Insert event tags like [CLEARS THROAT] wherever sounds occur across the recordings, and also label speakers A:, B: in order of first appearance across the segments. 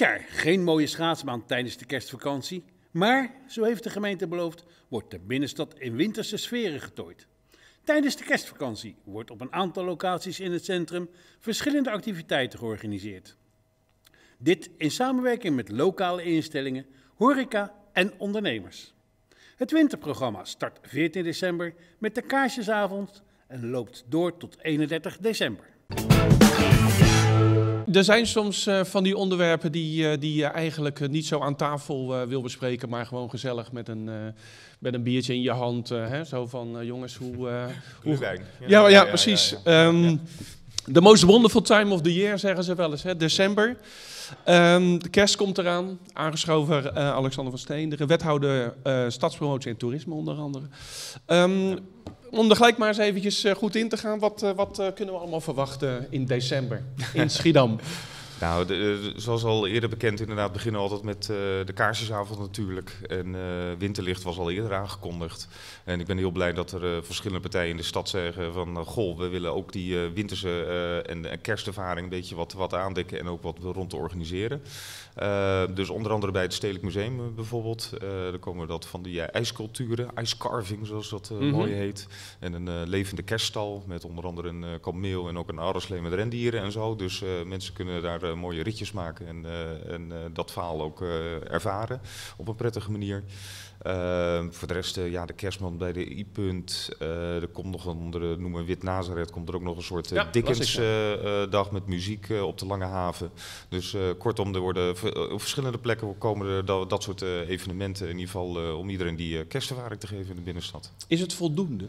A: jaar geen mooie schaatsbaan tijdens de kerstvakantie, maar, zo heeft de gemeente beloofd, wordt de binnenstad in winterse sferen getooid. Tijdens de kerstvakantie wordt op een aantal locaties in het centrum verschillende activiteiten georganiseerd. Dit in samenwerking met lokale instellingen, horeca en ondernemers. Het winterprogramma start 14 december met de kaarsjesavond en loopt door tot 31 december.
B: Er zijn soms uh, van die onderwerpen die, uh, die je eigenlijk niet zo aan tafel uh, wil bespreken, maar gewoon gezellig met een, met een biertje in je hand. Hè? Zo van, jongens, hoe... [LAUGHS] hoe...
C: Ja,
B: ja, ja, precies. Ja, um, the most wonderful time of the year, zeggen ze wel eens, hè? december. Um, de kerst komt eraan, aangeschoven Alexander van Steen, de wethouder Stadspromotie en Toerisme onder andere. Um, om er gelijk maar eens eventjes goed in te gaan, wat, uh, wat uh, kunnen we allemaal verwachten in december in [LAUGHS] Schiedam?
C: Nou, de, zoals al eerder bekend, inderdaad beginnen we altijd met uh, de kaarsjesavond natuurlijk. En uh, winterlicht was al eerder aangekondigd. En ik ben heel blij dat er uh, verschillende partijen in de stad zeggen van... goh, we willen ook die winterse en, en, kerstervaring een beetje wat, wat aandekken en ook wat rond te organiseren. dus onder andere bij het Stedelijk Museum bijvoorbeeld. dan komen dat van die ijsculturen, ijscarving zoals dat mm -hmm. mooi heet. En een levende kerststal met onder andere een kameel en ook een aardeslee met rendieren en zo. Dus mensen kunnen daar mooie ritjes maken en, uh, en uh, dat verhaal ook uh, ervaren op een prettige manier. voor de rest, ja, de kerstman bij de I-punt. er komt nog onder de noemen Wit Nazareth, komt er ook nog een soort ja, Dickens-dag met muziek op de Lange Haven. Dus kortom, er worden op verschillende plekken komen er dat, dat soort evenementen in ieder geval om iedereen die kerstervaring te geven in de binnenstad.
B: Is het voldoende?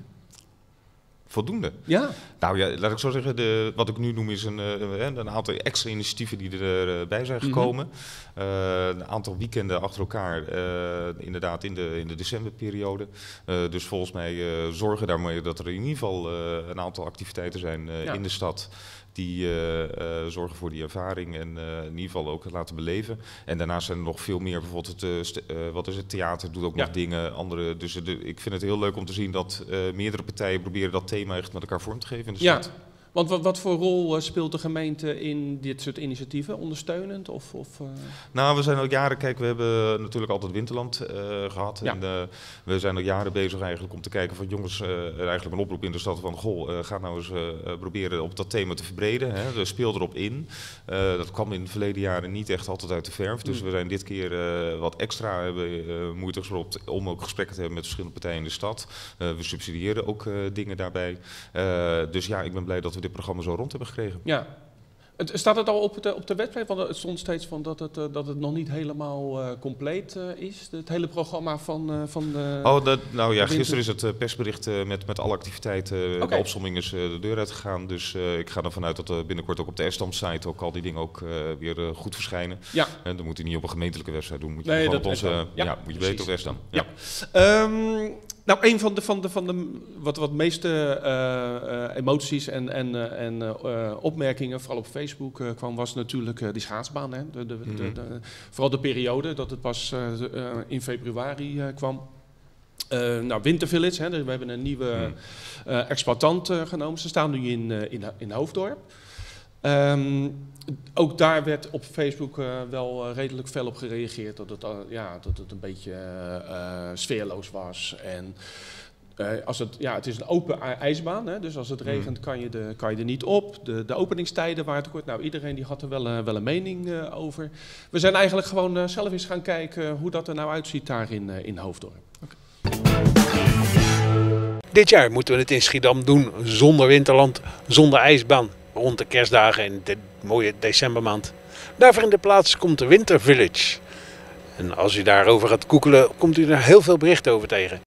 C: Voldoende.
B: Ja.
C: Nou ja, laat ik zo zeggen, de, wat ik nu noem is een, een aantal extra initiatieven die erbij zijn gekomen. Mm -hmm. uh, een aantal weekenden achter elkaar, uh, inderdaad in de, in de decemberperiode. Uh, dus volgens mij zorgen daarmee dat er in ieder geval een aantal activiteiten zijn ja. in de stad die uh, uh, zorgen voor die ervaring en uh, in ieder geval ook laten beleven. En daarnaast zijn er nog veel meer, bijvoorbeeld het, wat is het, theater doet ook ja. nog dingen, andere. Dus de, ik vind het heel leuk om te zien dat meerdere partijen proberen dat thema echt met elkaar vorm te geven in de
B: ja.
C: stad.
B: Want wat, wat, voor rol uh, speelt de gemeente in dit soort initiatieven? Ondersteunend? Of, of uh...
C: Nou, we zijn al jaren, kijk, we hebben natuurlijk altijd Winterland uh, gehad. Ja. En we zijn al jaren bezig eigenlijk om te kijken van jongens, eigenlijk een oproep in de stad van goh, ga nou eens proberen op dat thema te verbreden. Hè. Dus speel erop in. dat kwam in de verleden jaren niet echt altijd uit de verf. Dus mm. we zijn dit keer wat extra hebben, moeite gestopt om ook gesprekken te hebben met verschillende partijen in de stad. we subsidiëren ook dingen daarbij. dus ja, ik ben blij dat we dit programma zo rond hebben gekregen.
B: Ja. Het, staat het al op de, op de website? Want het stond steeds van dat het, uh, dat het nog niet helemaal uh, compleet uh, is. Het hele programma van, van de.
C: Oh, dat, nou ja, gisteren is het persbericht met, met alle activiteiten. Okay. De opsomming is de deur uitgegaan. Dus ik ga ervan uit dat er binnenkort ook op de Estam-site ook al die dingen ook weer goed verschijnen.
B: Ja.
C: En dan moet je niet op een gemeentelijke website doen. Moet je
B: nee,
C: gewoon
B: dat
C: op onze.
B: Ja,
C: ja, moet je weten op Estam.
B: Ja. ja. Um, nou, een van de, van de, van de wat, wat meeste uh, uh, emoties en, en, uh, en opmerkingen, vooral op Facebook, kwam, was natuurlijk die schaatsbaan. Hè? De, de, mm -hmm. de, vooral de periode dat het pas in februari kwam. nou, Winter Village, hè, we hebben een nieuwe mm. exploitant genomen. Ze staan nu in, in, in Hoofddorp. Um, ook daar werd op Facebook uh, wel uh, redelijk fel op gereageerd dat het, uh, ja, dat het een beetje sfeerloos was. En als het, ja, het is een open ijsbaan, hè, dus als het regent kan je, de, kan je er niet op. De, de openingstijden waren te kort. Nou, iedereen die had er wel, wel een mening over. We zijn eigenlijk gewoon zelf eens gaan kijken hoe dat er nou uitziet daar in, in Hoofddorp. Okay.
A: Dit jaar moeten we het in Schiedam doen zonder winterland, zonder ijsbaan rond de kerstdagen in de mooie decembermaand. Daarvoor in de plaats komt de Winter Village. En als u daarover gaat googelen, komt u er heel veel berichten over tegen.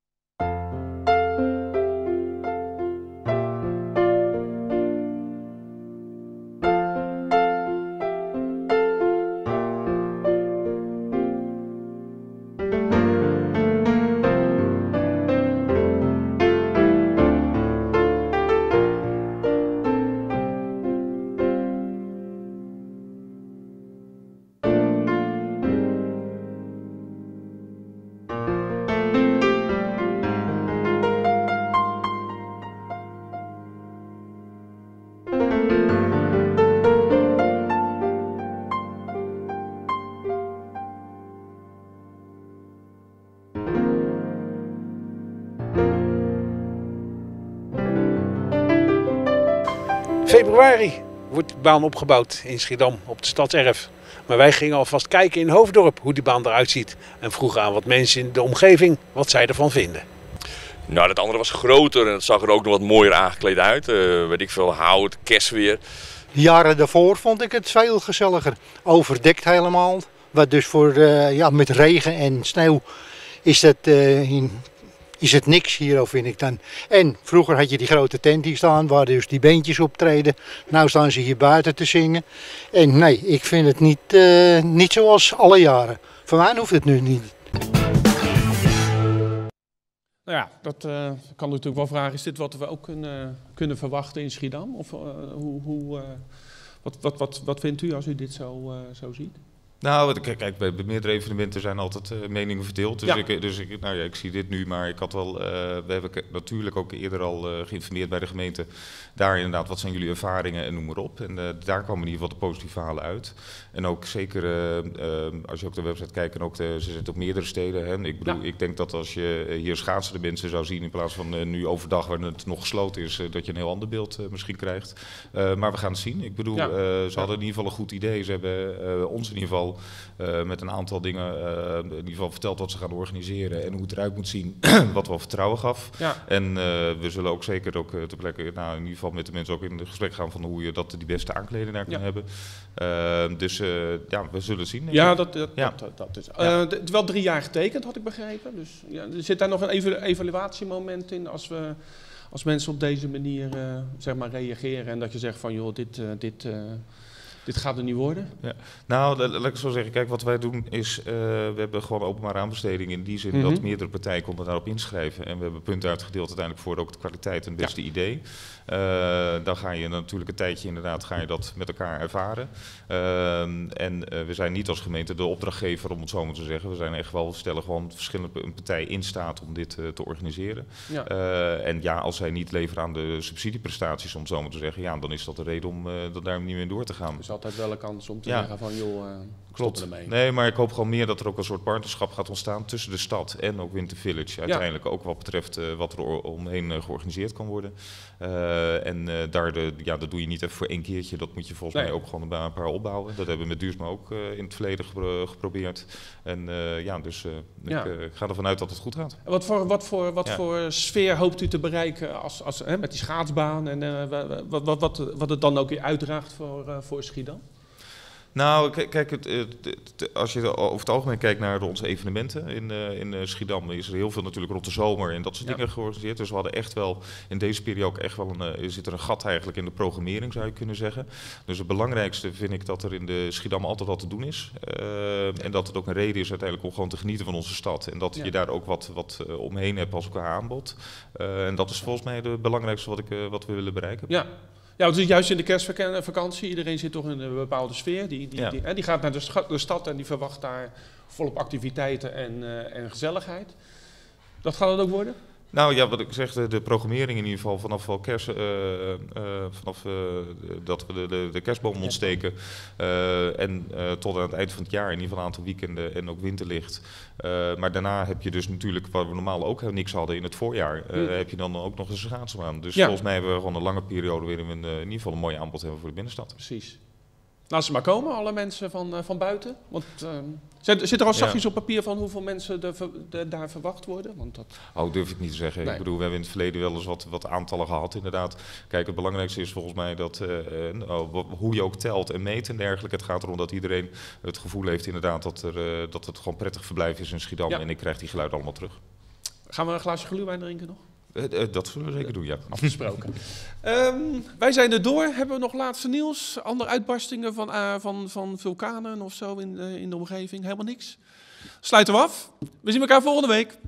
A: Februari wordt die baan opgebouwd in Schiedam op de stadserf. Maar wij gingen alvast kijken in Hoofddorp hoe die baan eruit ziet. En vroegen aan wat mensen in de omgeving wat zij ervan vinden.
D: Nou, dat andere was groter en het zag er ook nog wat mooier aangekleed uit. Eh, weet ik veel, hout, kerstweer.
E: De jaren daarvoor vond ik het veel gezelliger. Overdekt helemaal. Wat dus voor, eh, ja, met regen en sneeuw is, dat, eh, in- is het niks hier, vind ik dan. En vroeger had je die grote tent hier staan waar dus die beentjes optreden. Nou staan ze hier buiten te zingen. En nee, ik vind het niet, eh, niet zoals alle jaren. Voor mij hoeft het nu niet.
B: Nou ja, dat eh, kan natuurlijk wel vragen. Is dit wat we ook kunnen, kunnen verwachten in Schiedam? Of eh, hoe, hoe, wat, wat, wat, wat vindt u als u dit zo, zo ziet?
C: Nou, kijk, kijk, bij bij meerdere evenementen zijn altijd eh, meningen verdeeld. Dus,
B: Ja.
C: ik, dus ik, nou ja, ik zie dit nu, maar ik had wel, eh, we hebben natuurlijk ook eerder al eh, geïnformeerd bij de gemeente. Daar inderdaad, wat zijn jullie ervaringen en noem maar op. En daar kwamen in ieder geval de positieve verhalen uit. En ook zeker, als je ook de website kijkt, en ook de, ze zitten op meerdere steden. Hè. Ik bedoel,
B: Ja.
C: ik denk dat als je hier schaatsende mensen zou zien, in plaats van nu overdag, waar het nog gesloten is, dat je een heel ander beeld misschien krijgt. Maar we gaan het zien. Ik bedoel,
B: Ja.
C: ze hadden in ieder geval een goed idee. Ze hebben ons in ieder geval eh, met een aantal dingen eh, in ieder geval verteld wat ze gaan organiseren en hoe het eruit moet zien, [CLEARS THROAT] wat wel vertrouwen gaf.
B: Ja,
C: En eh, we zullen ook zeker ook ter plekke, nou, in ieder geval met de mensen ook in het gesprek gaan van hoe je dat die beste aankleding daar kan
B: Ja.
C: hebben. Dus ja, we zullen zien.
B: ja, dat, dat,
C: Ja.
B: dat, dat is. Het is wel drie jaar getekend, had ik begrepen. Dus ja, er zit daar nog een eva- evaluatiemoment in als, we, als mensen op deze manier zeg maar reageren. En dat je zegt van joh, dit, dit, dit gaat er niet worden.
C: Nou, la- laat ik zo zeggen. Kijk, wat wij doen is, eh, we hebben gewoon openbare aanbesteding in die zin
B: Mhm.
C: dat meerdere partijen konden daarop inschrijven. En we hebben punten uitgedeeld uiteindelijk voor ook de kwaliteit en het beste idee. Eh, dan ga je natuurlijk een tijdje inderdaad, ga je dat met elkaar ervaren. Ehm, en eh, we zijn niet als gemeente de opdrachtgever, om het zo maar te zeggen. We zijn echt wel, we stellen gewoon verschillende partijen in staat om dit eh, te organiseren.
B: Ja.
C: Eh, en ja, als zij niet leveren aan de subsidieprestaties, om het zo maar te zeggen, ja, dan is dat de reden om eh, dat daar niet meer door te gaan.
B: Is altijd wel een kans om te
C: Ja.
B: zeggen van joh, eh
C: Klopt.
B: ermee.
C: Nee, maar ik hoop gewoon meer dat er ook een soort partnerschap gaat ontstaan tussen de stad en ook Winter Village. Uiteindelijk ook wat betreft eh, wat er omheen eh, georganiseerd kan worden. En daar de, ja, dat doe je niet even voor één keertje. Dat moet je volgens
B: Nee.
C: mij ook gewoon een paar opbouwen. Dat hebben we met Duursma ook in het verleden gepro- geprobeerd. En ja, dus
B: Ja.
C: Ik, ga ervan uit dat het goed gaat.
B: En Wat voor, wat voor, wat voor sfeer hoopt u te bereiken als, als, hè, met die schaatsbaan en wa- wa- wat, wat, wat, wat het dan ook weer uitdraagt voor, voor Schiedam?
C: Nou, k- kijk, het, het- het- als je over het algemeen kijkt naar onze evenementen in, eh, in eh, Schiedam, is er heel veel natuurlijk rond de zomer en dat soort
B: Ja.
C: dingen georganiseerd. Dus we hadden echt wel in deze periode ook echt wel een, eh, zit er een gat eigenlijk in de programmering, zou je kunnen zeggen. Dus het belangrijkste vind ik dat er in de Schiedam altijd wat te doen is. Eh, en dat het ook een reden is uiteindelijk om gewoon te genieten van onze stad. En dat
B: Ja.
C: je daar ook wat, wat omheen hebt als qua aanbod. En dat is volgens mij het belangrijkste wat, ik, wat we willen bereiken.
B: Ja. Ja, want het is juist in de kerstvakantie. Iedereen zit toch in een bepaalde sfeer. Die, die,
C: Ja.
B: die, hè, die gaat naar de stad en die verwacht daar volop activiteiten en, eh, en gezelligheid. Dat gaat het ook worden?
C: Nou ja, wat ik zeg, de, de programmering in ieder geval vanaf wel kerst, eh, eh, vanaf eh, dat we de, de, de kerstboom ontsteken eh, en eh, tot aan het eind van het jaar in ieder geval een aantal weekenden en ook winterlicht. Eh, maar daarna heb je dus natuurlijk, waar we normaal ook niks hadden in het voorjaar, eh,
B: Hmm.
C: heb je dan ook nog eens een schaatsbaan. Dus
B: Ja.
C: volgens mij hebben we gewoon een lange periode waarin we een, eh, in ieder geval een mooi aanbod hebben voor de binnenstad.
B: Precies. Laat ze maar komen, alle mensen van, eh, van buiten. Want ehm, zit, zit er al
C: Ja.
B: zachtjes op papier van hoeveel mensen daar verwacht worden? Want dat,
C: Oh, durf ik niet te zeggen.
B: Nee.
C: Ik bedoel, we hebben in het verleden wel eens wat, wat aantallen gehad, inderdaad. Kijk, het belangrijkste is volgens mij dat eh, eh, nou, hoe je ook telt en meet en dergelijke. Het gaat erom dat iedereen het gevoel heeft inderdaad dat, er, dat het gewoon prettig verblijf is in Schiedam.
B: Ja.
C: En ik krijg die geluiden allemaal terug.
B: gaan we een glaasje gluwijn drinken nog?
C: Eh, eh, dat zullen we zeker doen, ja.
B: Afgesproken. [LAUGHS] Ehm, wij zijn er door. Hebben we nog laatste nieuws? Andere uitbarstingen van, eh, van, van vulkanen of zo in, in de omgeving? Helemaal niks. Sluiten we af. We zien elkaar volgende week.